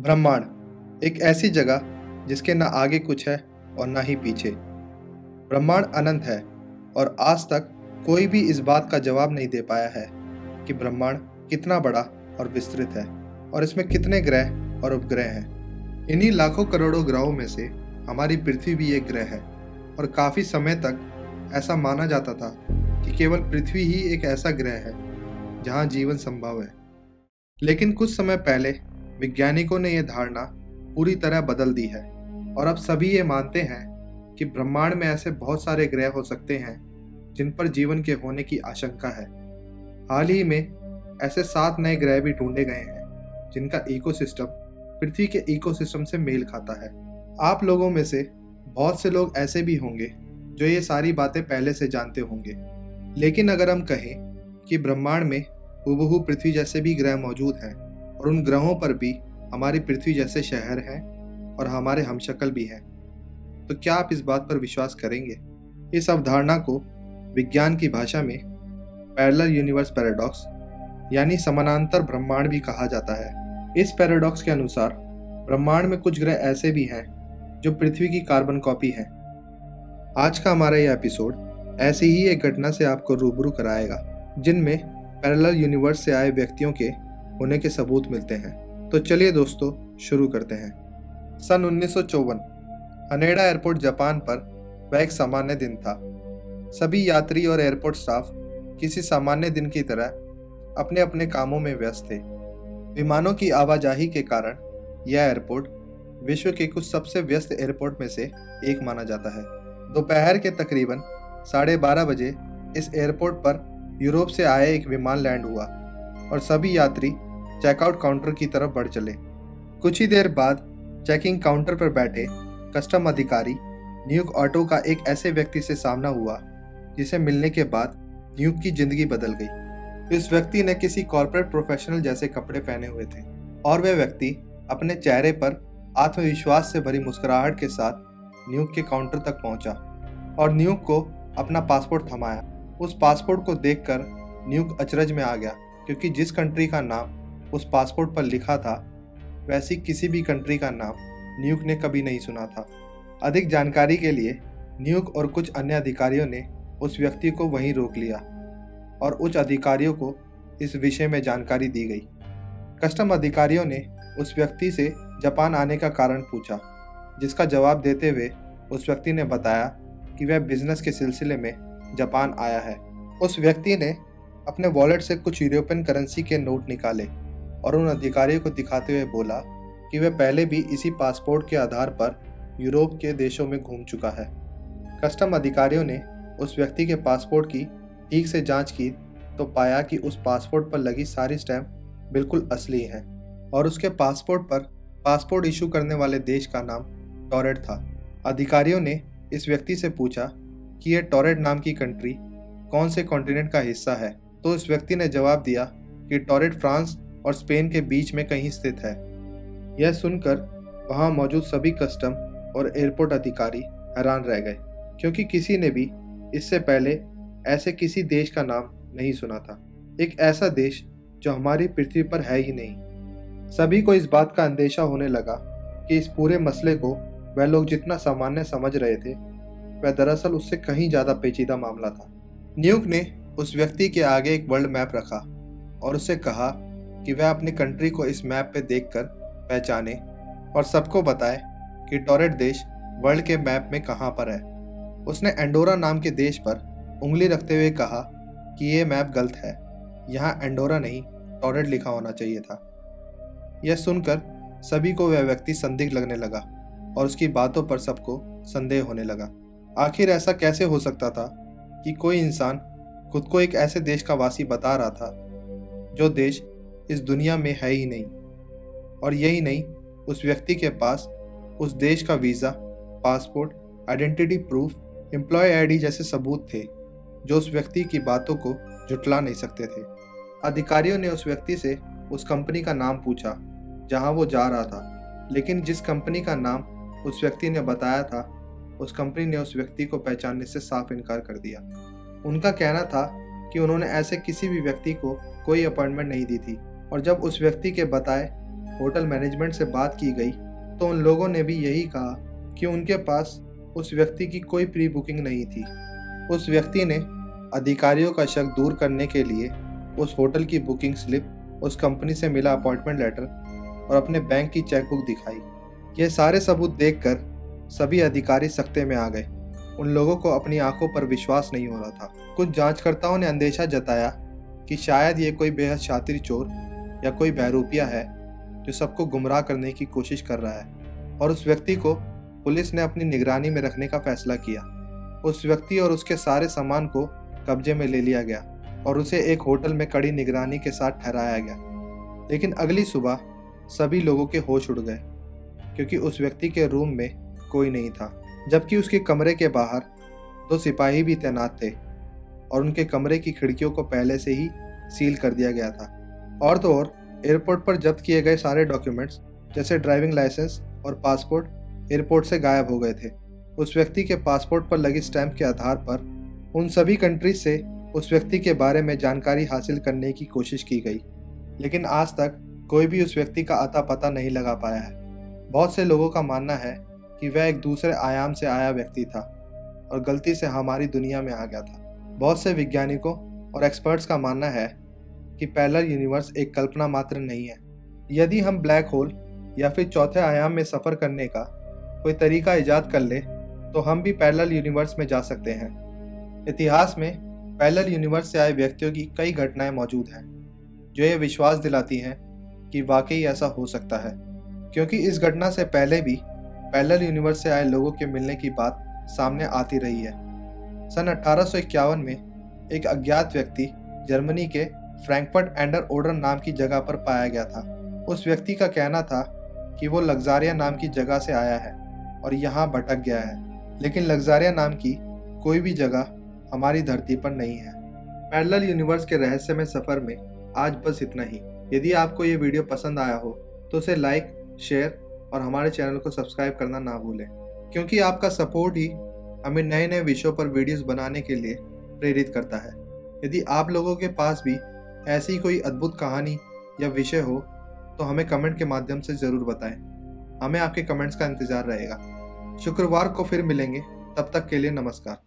ब्रह्मांड, एक ऐसी जगह जिसके ना आगे कुछ है और ना ही पीछे। ब्रह्मांड अनंत है और आज तक कोई भी इस बात का जवाब नहीं दे पाया है कि ब्रह्मांड कितना बड़ा और विस्तृत है और इसमें कितने ग्रह और उपग्रह हैं। इन्हीं लाखों करोड़ों ग्रहों में से हमारी पृथ्वी भी एक ग्रह है और काफ़ी समय तक ऐसा माना जाता था कि केवल पृथ्वी ही एक ऐसा ग्रह है जहाँ जीवन संभव है। लेकिन कुछ समय पहले वैज्ञानिकों ने यह धारणा पूरी तरह बदल दी है और अब सभी ये मानते हैं कि ब्रह्मांड में ऐसे बहुत सारे ग्रह हो सकते हैं जिन पर जीवन के होने की आशंका है। हाल ही में ऐसे सात नए ग्रह भी ढूंढे गए हैं, जिनका इकोसिस्टम पृथ्वी के इकोसिस्टम से मेल खाता है। आप लोगों में से बहुत से लोग ऐसे भी होंगे जो ये सारी बातें पहले से जानते होंगे। लेकिन अगर हम कहें कि ब्रह्मांड में हूबहू पृथ्वी जैसे भी ग्रह मौजूद हैं और उन ग्रहों पर भी हमारी पृथ्वी जैसे शहर हैं और हमारे हमशक्ल भी हैं। तो क्या आप इस बात पर विश्वास करेंगे? इस अवधारणा को विज्ञान की भाषा में पैरेलल यूनिवर्स पैराडॉक्स, यानी समानांतर ब्रह्मांड भी कहा जाता है। इस पैराडॉक्स के अनुसार, ब्रह्मांड में कुछ ग्रह ऐसे भी हैं जो पृथ्वी की कार्बन कॉपी हैं। आज का हमारा यह एपिसोड ऐसी ही एक घटना से आपको रूबरू कराएगा, जिनमें पैरेलल यूनिवर्स से आए व्यक्तियों के होने के सबूत मिलते हैं। तो चलिए दोस्तों, शुरू करते हैं। सन उन्नीस हनेडा एयरपोर्ट, जापान पर वह एक सामान्य दिन था। सभी यात्री और एयरपोर्ट स्टाफ किसी सामान्य दिन की तरह अपने अपने कामों में व्यस्त थे। विमानों की आवाजाही के कारण यह एयरपोर्ट विश्व के कुछ सबसे व्यस्त एयरपोर्ट में से एक माना जाता है। दोपहर के तकरीबन साढ़े बारह बजे इस एयरपोर्ट पर यूरोप से आए एक विमान लैंड हुआ और सभी यात्री चेकआउट काउंटर की तरफ़ बढ़ चले। कुछ ही देर बाद चेकिंग काउंटर पर बैठे कस्टम अधिकारी न्यूक ऑटो का एक ऐसे व्यक्ति से सामना हुआ, जिसे मिलने के बाद न्यूक की ज़िंदगी बदल गई। इस व्यक्ति ने किसी कॉरपोरेट प्रोफेशनल जैसे कपड़े पहने हुए थे, और वह व्यक्ति अपने चेहरे पर आत्मविश्वास से भरी मुस्कुराहट के साथ न्यूक के काउंटर तक पहुँचा, और न्यूक को अपना पासपोर्ट थमाया। उस पासपोर्ट को देखकर न्यूक अचरज में आ गया, क्योंकि जिस कंट्री का नाम उस पासपोर्ट पर लिखा था, वैसी किसी भी कंट्री का नाम न्यूक ने कभी नहीं सुना था। अधिक जानकारी के लिए न्यूक और कुछ अन्य अधिकारियों ने उस व्यक्ति को वहीं रोक लिया और उच्च अधिकारियों को इस विषय में जानकारी दी गई। कस्टम अधिकारियों ने उस व्यक्ति से जापान आने का कारण पूछा, जिसका जवाब देते हुए उस व्यक्ति ने बताया कि वह बिज़नेस के सिलसिले में जापान आया है। उस व्यक्ति ने अपने वॉलेट से कुछ यूरोपियन करेंसी के नोट निकाले और उन अधिकारियों को दिखाते हुए बोला कि वह पहले भी इसी पासपोर्ट के आधार पर यूरोप के देशों में घूम चुका है। कस्टम अधिकारियों ने उस व्यक्ति के पासपोर्ट की ठीक से जाँच की तो पाया कि उस पासपोर्ट पर लगी सारी स्टैम्प बिल्कुल असली हैं और उसके पासपोर्ट पर पासपोर्ट इशू करने वाले देश का नाम टॉरेट था। अधिकारियों ने इस व्यक्ति से पूछा कि यह टॉरेट नाम की कंट्री कौन से कॉन्टिनेंट का हिस्सा है? तो इस व्यक्ति ने जवाब दिया कि टॉरेट फ्रांस और स्पेन के बीच में कहीं स्थित है। यह सुनकर वहाँ मौजूद सभी कस्टम और एयरपोर्ट अधिकारी हैरान रह गए, क्योंकि किसी ने भी इससे पहले ऐसे किसी देश का नाम नहीं सुना था। एक ऐसा देश जो हमारी पृथ्वी पर है ही नहीं। सभी को इस बात का अंदेशा होने लगा कि इस पूरे मसले को वह लोग जितना सामान्य समझ रहे थे, वह दरअसल उससे कहीं ज़्यादा पेचीदा मामला था। न्यूक ने उस व्यक्ति के आगे एक वर्ल्ड मैप रखा और उससे कहा कि वह अपनी कंट्री को इस मैप पे देखकर पहचाने और सबको बताए कि टॉरेट देश वर्ल्ड के मैप में कहाँ पर है। उसने एंडोरा नाम के देश पर उंगली रखते हुए कहा कि ये मैप गलत है। यहाँ एंडोरा नहीं टॉरेट लिखा होना चाहिए था। यह सुनकर सभी को वह व्यक्ति संदिग्ध लगने लगा और उसकी बातों पर सबको संदेह होने लगा। आखिर ऐसा कैसे हो सकता था कि कोई इंसान खुद को एक ऐसे देश का वासी बता रहा था, जो देश इस दुनिया में है ही नहीं। और यही नहीं, उस व्यक्ति के पास, उस देश का visa, passport, identity proof, employ ID जैसे सबूत थे, जो उस व्यक्ति की बातों को जुटला नहीं सकते थे। अधिकारियों ने उस व्यक्ति से उस कंपनी का नाम पूछा, जहाँ वो जा रहा था। लेकिन जिस कंपनी का नाम उस व्यक्ति ने बताया था, उस कंपनी ने उस व्यक्ति को पहचानने से साफ़ इनकार कर दिया। उनका कहना था कि उन्होंने ऐसे किसी भी व्यक्ति को कोई अपॉइंटमेंट नहीं दी थी। और जब उस व्यक्ति के बताए, होटल मैनेजमेंट से बात की गई तो उन लोगों ने भी यही कहा कि उनके पास उस व्यक्ति की कोई प्री बुकिंग नहीं थी। उस व्यक्ति ने अधिकारियों का शक दूर करने के लिए उस होटल की बुकिंग स्लिप उस कंपनी से मिला अपॉइंटमेंट लेटर और अपने बैंक की चेकबुक दिखाई। ये सारे सबूत देखकर सभी अधिकारी सख्ते में आ गए। उन लोगों को अपनी आँखों पर विश्वास नहीं हो रहा था। कुछ जांचकर्ताओं ने अंदेशा जताया कि शायद ये कोई बेहद शातिर चोर या कोई बहरूपिया है, जो सबको गुमराह करने की कोशिश कर रहा है, और उस व्यक्ति को पुलिस ने अपनी निगरानी में रखने का फैसला किया। उस व्यक्ति और उसके सारे सामान को कब्जे में ले लिया गया, और उसे एक होटल में कड़ी निगरानी के साथ ठहराया गया। लेकिन अगली सुबह सभी लोगों के होश उड़ गए, क्योंकि उस व्यक्ति के रूम में कोई नहीं था, जबकि उसके कमरे के बाहर दो सिपाही भी तैनात थे, और उनके कमरे की खिड़कियों को पहले से ही सील कर दिया गया था। और तो और एयरपोर्ट पर जब्त किए गए सारे डॉक्यूमेंट्स जैसे ड्राइविंग लाइसेंस और पासपोर्ट एयरपोर्ट से गायब हो गए थे। उस व्यक्ति के पासपोर्ट पर लगी स्टैंप के आधार पर, उन सभी कंट्रीज़ से उस व्यक्ति के बारे में जानकारी हासिल करने की कोशिश की गई। लेकिन आज तक कोई भी उस व्यक्ति का अता पता नहीं लगा पाया है। बहुत से लोगों का मानना है कि वह एक दूसरे आयाम से आया व्यक्ति था और गलती से हमारी दुनिया में आ गया था। बहुत से वैज्ञानिकों और एक्सपर्ट्स का मानना है कि पैरल यूनिवर्स एक कल्पना मात्र नहीं है। यदि हम ब्लैक होल या फिर चौथे आयाम में सफ़र करने का कोई तरीका ईजाद कर ले तो हम भी पैरल यूनिवर्स में जा सकते हैं। इतिहास में पैरल यूनिवर्स से आए व्यक्तियों की कई घटनाएँ मौजूद हैं, जो ये विश्वास दिलाती हैं कि वाकई ऐसा हो सकता है। क्योंकि इस घटना से पहले भी पैरल यूनिवर्स से आए लोगों के मिलने की बात सामने आती रही है। सन अठारह में एक अज्ञात व्यक्ति जर्मनी के फ्रैंकफर्ट एंडर ओडर नाम की जगह पर पाया गया था। उस व्यक्ति का कहना था कि वो लग्जारिया नाम की जगह से आया है और यहाँ भटक गया है, लेकिन लग्जारिया नाम की कोई भी जगह हमारी धरती पर नहीं है। पैरल यूनिवर्स के रहस्यमय सफ़र में आज बस इतना ही। यदि आपको ये वीडियो पसंद आया हो तो उसे लाइक, शेयर और हमारे चैनल को सब्सक्राइब करना ना भूलें, क्योंकि आपका सपोर्ट ही हमें नए नए विषयों पर वीडियोस बनाने के लिए प्रेरित करता है। यदि आप लोगों के पास भी ऐसी कोई अद्भुत कहानी या विषय हो तो हमें कमेंट के माध्यम से ज़रूर बताएँ। हमें आपके कमेंट्स का इंतज़ार रहेगा। शुक्रवार को फिर मिलेंगे। तब तक के लिए नमस्कार।